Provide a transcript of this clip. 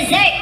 desert.